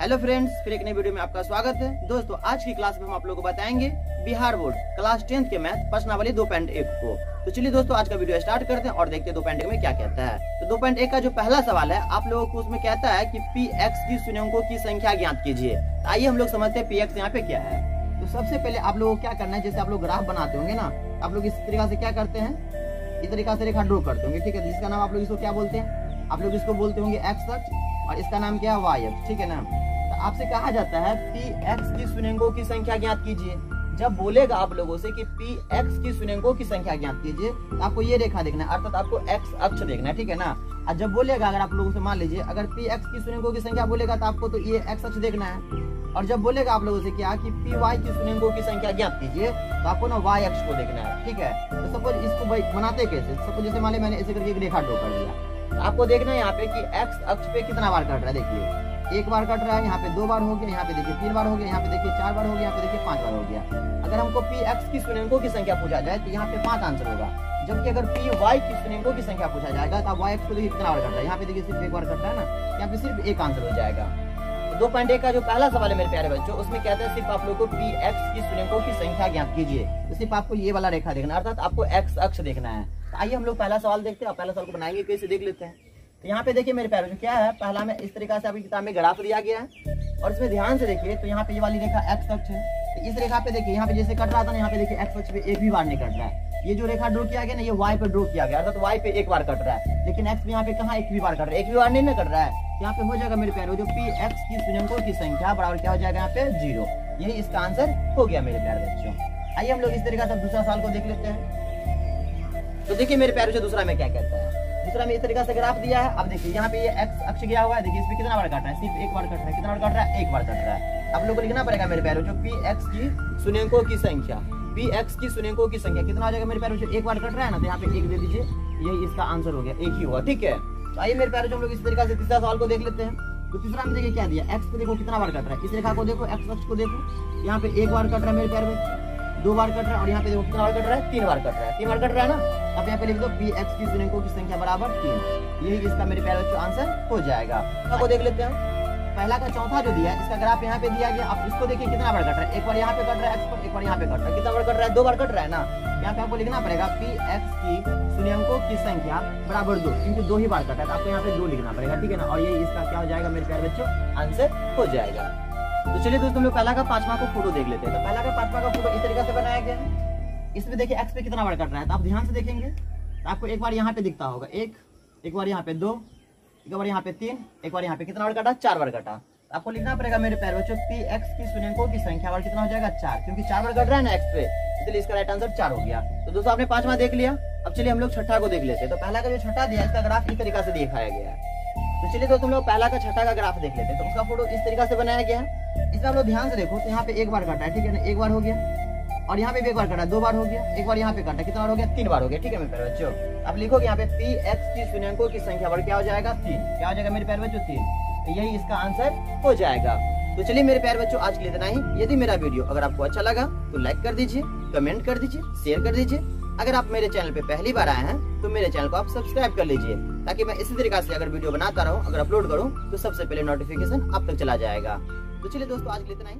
Hello friends फिर एक नई वीडियो में आपका स्वागत है। दोस्तों, आज की क्लास में हम आप लोगों को बताएँगे बिहार बोर्ड क्लास टेंथ के मैथ प्रश्नावली दो पॉइंट एक को। तो चलिए दोस्तों, आज का वीडियो स्टार्ट करते हैं और देखते हैं दो पॉइंट एक में क्या कहता है। तो दो पॉइंट एक का जो पहला सवाल है, आप लोगों को उसमें कहता है की पी एक्स की शून्यंकों की संख्या ज्ञात कीजिए? तो आइए हम लोग समझते हैं पी एक्स यहाँ पे क्या है। तो सबसे पहले आप लोगों को क्या करना है, जैसे आप लोग ग्राफ बनाते होंगे ना, आप लोग इस तरीका से क्या करते हैं? इस तरीका से रेखा ड्रॉ करते होंगे, ठीक है? जिसका नाम आप लोग इसको क्या बोलते हैं? आप लोग इसको बोलते होंगे एक्स अक्ष और इसका नाम क्या है वाई अक्ष, ठीक है ना? तो आपसे कहा जाता है पी एक्स की सुनेंगों की संख्या ज्ञात कीजिए। जब बोलेगा आप लोगों से कि पी एक्स की सुनेंगों की संख्या ज्ञात कीजिए तो आपको ये रेखा देखना है, अर्थात आपको एक्स अक्ष देखना है, ठीक है ना? और जब बोलेगा, अगर आप लोगों से मान लीजिए, अगर पी एक्स की सुनेंगों की संख्या बोलेगा तो आपको तो ये एक्स अक्ष देखना है। और जब बोलेगा आप लोगों से क्या कि पी वाई की सुनेंगों की संख्या ज्ञात कीजिए तो आपको ना वाई अक्ष को देखना है, ठीक है? तो सपोज़ इसको बनाते कैसे? सपोज़ जैसे मान ली मैंने ऐसे करके एक रेखा ड्रॉ कर दिया। आपको देखना है यहाँ पे कि एक्स अक्ष पे कितना बार कट रहा है, देखिए। एक बार कट रहा है, यहाँ पे दो बार हो गया, यहाँ पे देखिए तीन बार हो गया, यहाँ पे देखिए चार बार हो गया, यहाँ पे देखिए पाँच बार हो गया। अगर हमको पी एक्स की सुनेंगों की संख्या पूछा जाए तो यहाँ पे पाँच आंसर होगा। जबकि अगर पी वाई की सुनेंगों की संख्या पूछा जाएगा तो वाई एक्स को देखिए कितना बार कट रहा है। यहाँ पे देखिए सिर्फ़ एक बार कट रहा है ना, यहाँ पे सिर्फ़ एक आंसर हो जाएगा। दो पॉइंट एक का जो पहला सवाल है मेरे प्यारे बच्चों, उसमें कहते हैं सिर्फ़ आप लोगों को पी एक्स की सुनेंगों की संख्या ज्ञात कीजिए। तो सिर्फ़ आपको ये वाला रेखा देखना अर्थात आपको एक्स अक्ष देखना है। तो आइए हम लोग पहला सवाल देखते हैं पहला सवाल को बनाएँगे कैसे देख लेते हैं। तो यहाँ पे देखिए मेरे प्यारे बच्चों क्या है, पहला में इस तरीका से आपकी किताब में ग्राफ दिया गया है और इसमें ध्यान से देखिए तो यहाँ पे ये वाली रेखा एक्स अक्ष है। तो इस रेखा पे देखिए, यहाँ पे जैसे कट रहा था ना, यहाँ पे देखिए एक्स अक्ष पे एक भी बार नहीं कट रहा है। ये जो रेखा ड्रॉ किया गया ना, ये वाई पे ड्रॉ किया गया, अर्थात वाई पे एक बार कट रहा है। लेकिन एक्स पे यहाँ पे कहाँ एक भी बार कट रहा है? एक भी बार नहीं ना कट रहा है। यहाँ पे हो जाएगा मेरे प्यारे, जो पी एक्स की शून्यंकों की संख्या बराबर क्या हो जाएगा यहाँ पे ज़ीरो यही इसका आंसर हो गया मेरे प्यारे बच्चों। आइए हम लोग इस तरीका से दूसरा साल को देख लेते हैं। तो देखिए मेरे प्यारे दूसरा में क्या कहता है। दूसरा में इस तरीका से ग्राफ दिया है। अब देखिए, यहाँ पे ये एक्स अक्ष गया हुआ है। देखिए इसमें कितना बार कट रहा है? सिर्फ़ एक बार कट रहा है। कितना बार कट रहा है? एक बार कट रहा है। आप लोग को लिखना पड़ेगा मेरे प्यारे जो पी एक्स की सुनेंकों की संख्या। पी एक्स की सुनेंकों की संख्या। कितना हो जाएगा मेरे प्यारे जो एक बार कट रहा है ना तो यहाँ पे एक दे दीजिए। यही इसका आंसर हो गया। एक ही हुआ। ठीक है? तो आइए मेरे प्यारे जो हम लोग इस तरीका से तीसरा सवाल को देख लेते हैं। तो तीसरा में देखिए क्या दिया? एक्स पे देखो कितना बार कट रहा है। इस रेखा को देखो एक्स अक्ष को देखो। यहाँ पे एक बार कट रहा है मेरे प्यारे में। दो बार कट रहा है और यहाँ पे देखो कितना बार कट रहा है? तीन बार कट रहा है। तीन बार कट रहा है ना? अब यहाँ पे लिख दो पी एक्स की सुनेंकों की संख्या बराबर तीन। यही इसका मेरे प्यारे बच्चों आंसर हो जाएगा। को देख लेते हैं। पहला का चौथा जो दिया है, इसका ग्राफ यहाँ पे दिया गया। अब इसको देखिए कितना बार कट रहा है। एक बार यहाँ पे कट रहा है एक्स पर एक बार यहाँ पे कट रहा है। कितना बार कट रहा है? दो बार कट रहा है ना? यहाँ पे आपको लिखना पड़ेगा पी एक्स की शून्यंकों की संख्या बराबर दो, क्योंकि दो ही बार कटा है। तो आपको यहाँ पे दो लिखना पड़ेगा, ठीक है ना? और ये इसका क्या हो जाएगा मेरे प्यारे बच्चों? आंसर हो जाएगा। तो चलिए दोस्तों लोग पहला का पांचवा को फ़ोटो देख लेते हैं। तो पहला का पांचवा का फ़ोटो इस तरीके से बनाया गया है। इसमें देखिए एक्स पे कितना बार कट रहा है। तो आप ध्यान से देखेंगे तो आपको एक बार यहाँ पे दिखता होगा। एक एक बार यहाँ पे दो, एक बार यहाँ पे तीन, एक बार यहाँ पे कितना बार कटा? चार बार कटा। तो आपको लिखना पड़ेगा मेरे पैर बच्चों पी एक्स की सुनेंकों की संख्या बार कितना हो जाएगा? चार। क्योंकि चार बार कट रहा है ना एक्स पे, इसलिए इसका राइट आंसर चार हो गया। तो दोस्तों, आपने पांचवा देख लिया। अब चलिए हम लोग छठा को देख लेते हैं। तो पहला का जो छठा दिया इसका ग्राफ इस तरीका से दिखाया गया है। तो चलिए दोस्तों हम लोग पहला का छठा का ग्राफ देख लेते हैं। तो उसका फ़ोटो इस तरीका से बनाया गया है। इसमें हम लोग ध्यान से देखो तो यहाँ पे एक बार कटा है, ठीक है ना? एक बार हो गया। और यहाँ पे भी एक बार कटा दो बार हो गया। एक बार यहाँ पे कटा कितना बार हो गया? तीन बार हो गया, ठीक है मेरे प्यारे बच्चों? अब लिखोगे यहाँ पे पी एक्स की शून्यंकों की संख्या बढ़, क्या हो जाएगा? तीन। क्या हो जाएगा मेरे पैर बच्चों? तीन। तो यही इसका आंसर हो जाएगा। तो चलिए मेरे प्यारे बच्चों, आज के लिए इतना ही। यदि मेरा वीडियो अगर आपको अच्छा लगा तो लाइक कर दीजिए कमेंट कर दीजिए शेयर कर दीजिए। अगर आप मेरे चैनल पे पहली बार आए हैं तो मेरे चैनल को आप सब्सक्राइब कर लीजिए। ताकि मैं इसी तरीके से अगर वीडियो बनाता रहूँ, अगर अपलोड करूँ तो सबसे पहले नोटिफिकेशन आप तक चला जाएगा। तो चलिए दोस्तों, आज के लिए इतना ही।